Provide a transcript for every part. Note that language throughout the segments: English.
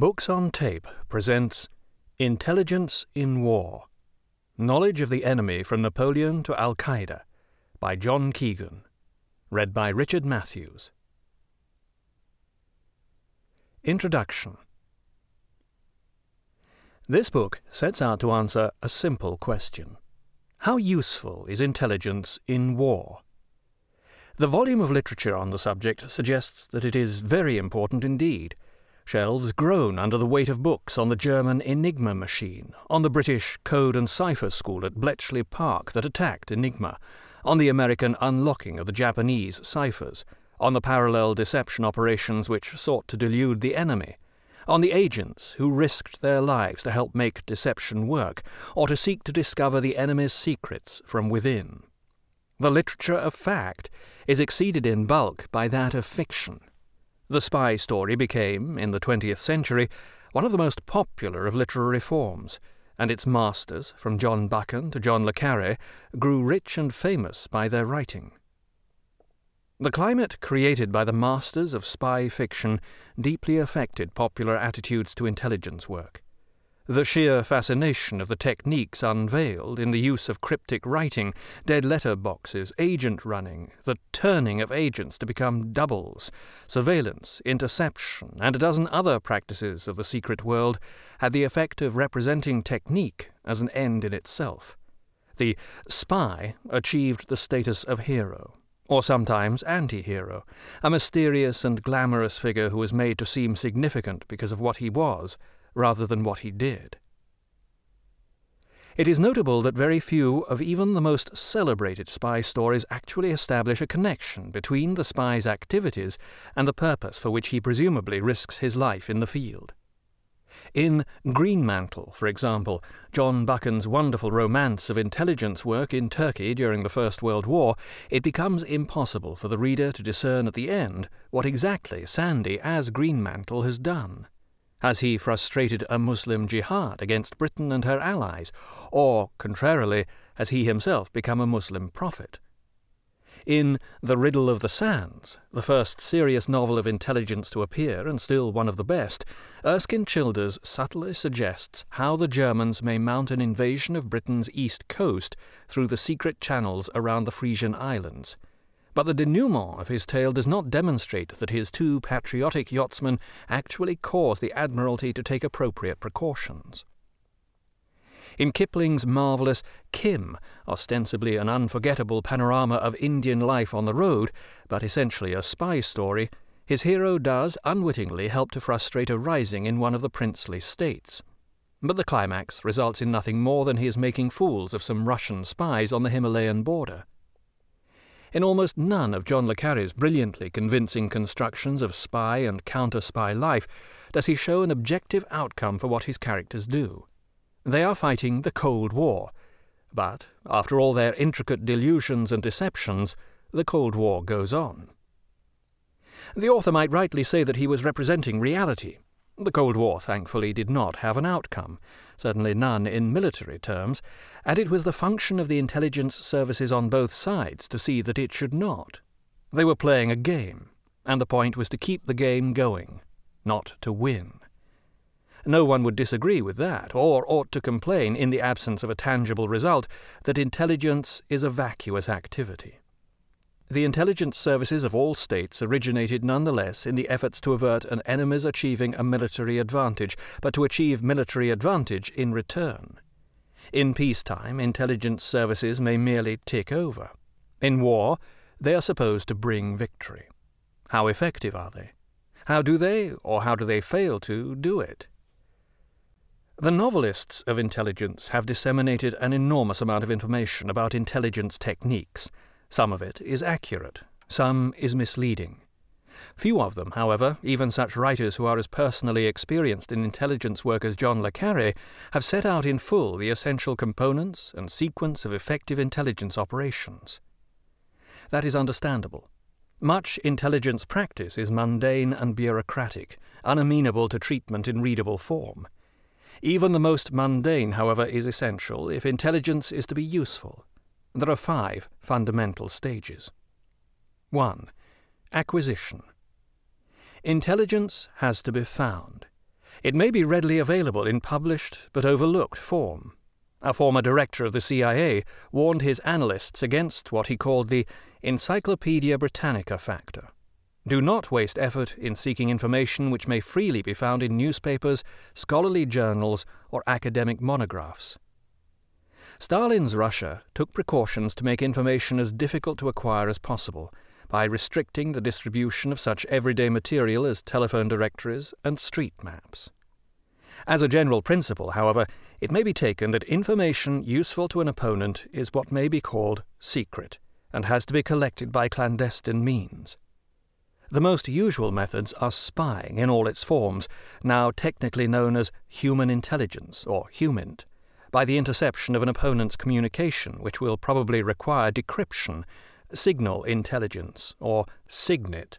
Books on Tape presents Intelligence in War Knowledge of the Enemy from Napoleon to Al Qaeda by John Keegan. Read by Richard Matthews. Introduction This book sets out to answer a simple question How useful is intelligence in war? The volume of literature on the subject suggests that it is very important indeed. Shelves groan under the weight of books on the German Enigma machine, on the British Code and Cipher School at Bletchley Park that attacked Enigma, on the American unlocking of the Japanese ciphers, on the parallel deception operations which sought to delude the enemy, on the agents who risked their lives to help make deception work, or to seek to discover the enemy's secrets from within. The literature of fact is exceeded in bulk by that of fiction. The spy story became, in the twentieth century, one of the most popular of literary forms, and its masters, from John Buchan to John le Carre, grew rich and famous by their writing. The climate created by the masters of spy fiction deeply affected popular attitudes to intelligence work. The sheer fascination of the techniques unveiled in the use of cryptic writing, dead letter boxes, agent running, the turning of agents to become doubles, surveillance, interception, and a dozen other practices of the secret world had the effect of representing technique as an end in itself. The spy achieved the status of hero, or sometimes anti hero, a mysterious and glamorous figure who was made to seem significant because of what he was rather than what he did. It is notable that very few of even the most celebrated spy stories actually establish a connection between the spy's activities and the purpose for which he presumably risks his life in the field. In Greenmantle, for example, John Buchan's wonderful romance of intelligence work in Turkey during the First World War, it becomes impossible for the reader to discern at the end what exactly Sandy as Greenmantle has done. Has he frustrated a Muslim jihad against Britain and her allies, or, contrarily, has he himself become a Muslim prophet? In The Riddle of the Sands, the first serious novel of intelligence to appear, and still one of the best, Erskine Childers subtly suggests how the Germans may mount an invasion of Britain's east coast through the secret channels around the Frisian Islands but the denouement of his tale does not demonstrate that his two patriotic yachtsmen actually caused the Admiralty to take appropriate precautions. In Kipling's marvellous Kim, ostensibly an unforgettable panorama of Indian life on the road, but essentially a spy story, his hero does unwittingly help to frustrate a rising in one of the princely states. But the climax results in nothing more than his making fools of some Russian spies on the Himalayan border. In almost none of John le Carre's brilliantly convincing constructions of spy and counter spy life does he show an objective outcome for what his characters do. They are fighting the Cold War, but, after all their intricate delusions and deceptions, the Cold War goes on. The author might rightly say that he was representing reality. The Cold War, thankfully, did not have an outcome certainly none in military terms, and it was the function of the intelligence services on both sides to see that it should not. They were playing a game, and the point was to keep the game going, not to win. No one would disagree with that, or ought to complain, in the absence of a tangible result, that intelligence is a vacuous activity. The intelligence services of all states originated nonetheless in the efforts to avert an enemy's achieving a military advantage, but to achieve military advantage in return. In peacetime, intelligence services may merely tick over. In war, they are supposed to bring victory. How effective are they? How do they, or how do they fail to, do it? The novelists of intelligence have disseminated an enormous amount of information about intelligence techniques some of it is accurate, some is misleading. Few of them, however, even such writers who are as personally experienced in intelligence work as John le Carre, have set out in full the essential components and sequence of effective intelligence operations. That is understandable. Much intelligence practice is mundane and bureaucratic, unamenable to treatment in readable form. Even the most mundane, however, is essential if intelligence is to be useful. There are five fundamental stages. 1. Acquisition. Intelligence has to be found. It may be readily available in published but overlooked form. A former director of the CIA warned his analysts against what he called the Encyclopedia Britannica factor. Do not waste effort in seeking information which may freely be found in newspapers, scholarly journals, or academic monographs. Stalin's Russia took precautions to make information as difficult to acquire as possible by restricting the distribution of such everyday material as telephone directories and street maps. As a general principle, however, it may be taken that information useful to an opponent is what may be called secret, and has to be collected by clandestine means. The most usual methods are spying in all its forms, now technically known as human intelligence or HUMINT, by the interception of an opponent's communication, which will probably require decryption, signal intelligence or SIGINT,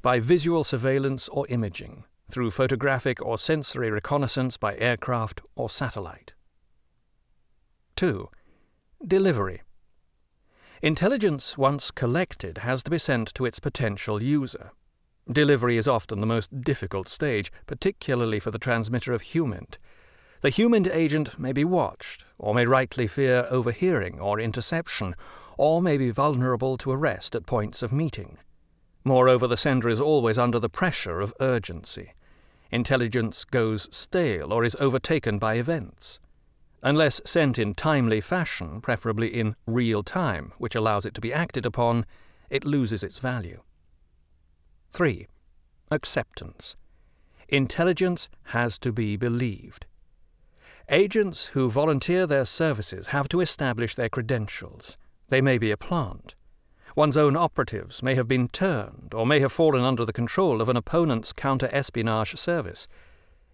by visual surveillance or imaging, through photographic or sensory reconnaissance by aircraft or satellite. 2. Delivery. Intelligence, once collected, has to be sent to its potential user. Delivery is often the most difficult stage, particularly for the transmitter of HUMINT. The human agent may be watched, or may rightly fear overhearing or interception, or may be vulnerable to arrest at points of meeting. Moreover, the sender is always under the pressure of urgency. Intelligence goes stale or is overtaken by events. Unless sent in timely fashion, preferably in real time, which allows it to be acted upon, it loses its value. 3. Acceptance. Intelligence has to be believed. Agents who volunteer their services have to establish their credentials. They may be a plant. One's own operatives may have been turned or may have fallen under the control of an opponent's counter espionage service.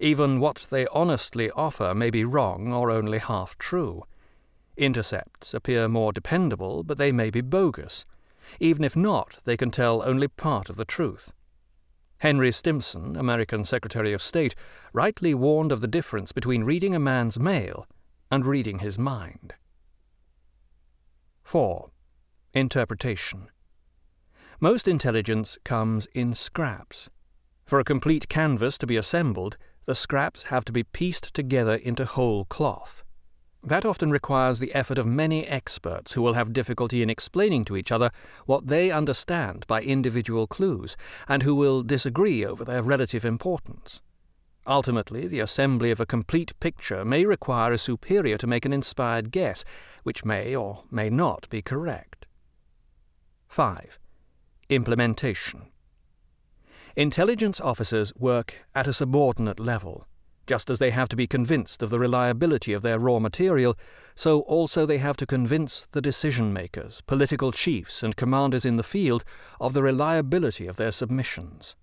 Even what they honestly offer may be wrong or only half true. Intercepts appear more dependable, but they may be bogus. Even if not, they can tell only part of the truth. Henry Stimson, American Secretary of State, rightly warned of the difference between reading a man's mail and reading his mind. 4. Interpretation. Most intelligence comes in scraps. For a complete canvas to be assembled, the scraps have to be pieced together into whole cloth. That often requires the effort of many experts who will have difficulty in explaining to each other what they understand by individual clues, and who will disagree over their relative importance. Ultimately, the assembly of a complete picture may require a superior to make an inspired guess, which may or may not be correct. 5. Implementation. Intelligence officers work at a subordinate level. Just as they have to be convinced of the reliability of their raw material, so also they have to convince the decision makers, political chiefs, and commanders in the field of the reliability of their submissions.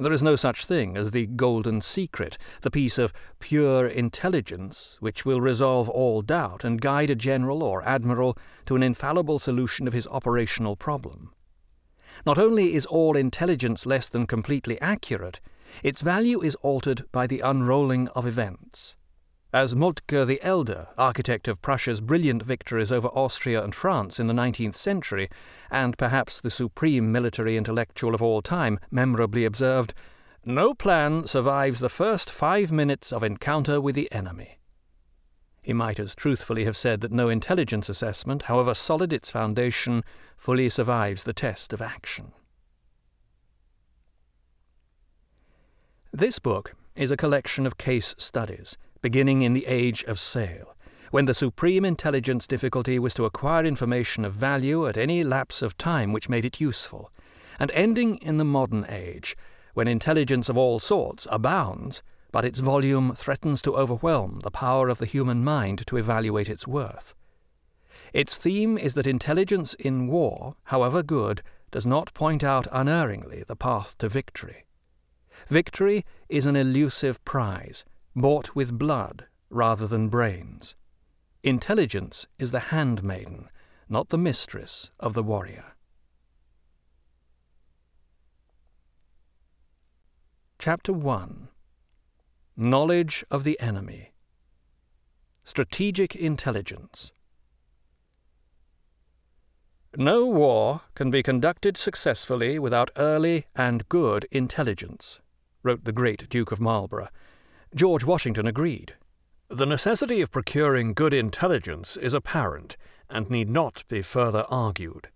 There is no such thing as the golden secret, the piece of pure intelligence which will resolve all doubt and guide a general or admiral to an infallible solution of his operational problem. Not only is all intelligence less than completely accurate, its value is altered by the unrolling of events. As Moltke the Elder, architect of Prussia's brilliant victories over Austria and France in the 19th century, and perhaps the supreme military intellectual of all time, memorably observed, No plan survives the first five minutes of encounter with the enemy. He might as truthfully have said that no intelligence assessment, however solid its foundation, fully survives the test of action. This book is a collection of case studies beginning in the age of sail, when the supreme intelligence difficulty was to acquire information of value at any lapse of time which made it useful, and ending in the modern age, when intelligence of all sorts abounds, but its volume threatens to overwhelm the power of the human mind to evaluate its worth. Its theme is that intelligence in war, however good, does not point out unerringly the path to victory. Victory is an elusive prize, bought with blood rather than brains. Intelligence is the handmaiden, not the mistress of the warrior. Chapter 1 Knowledge of the Enemy Strategic Intelligence No war can be conducted successfully without early and good intelligence, wrote the great Duke of Marlborough George Washington agreed. The necessity of procuring good intelligence is apparent and need not be further argued.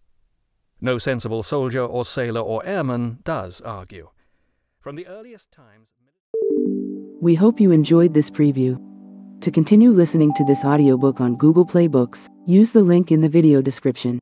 No sensible soldier or sailor or airman does argue. From the earliest times. We hope you enjoyed this preview. To continue listening to this audiobook on Google Play Books, use the link in the video description.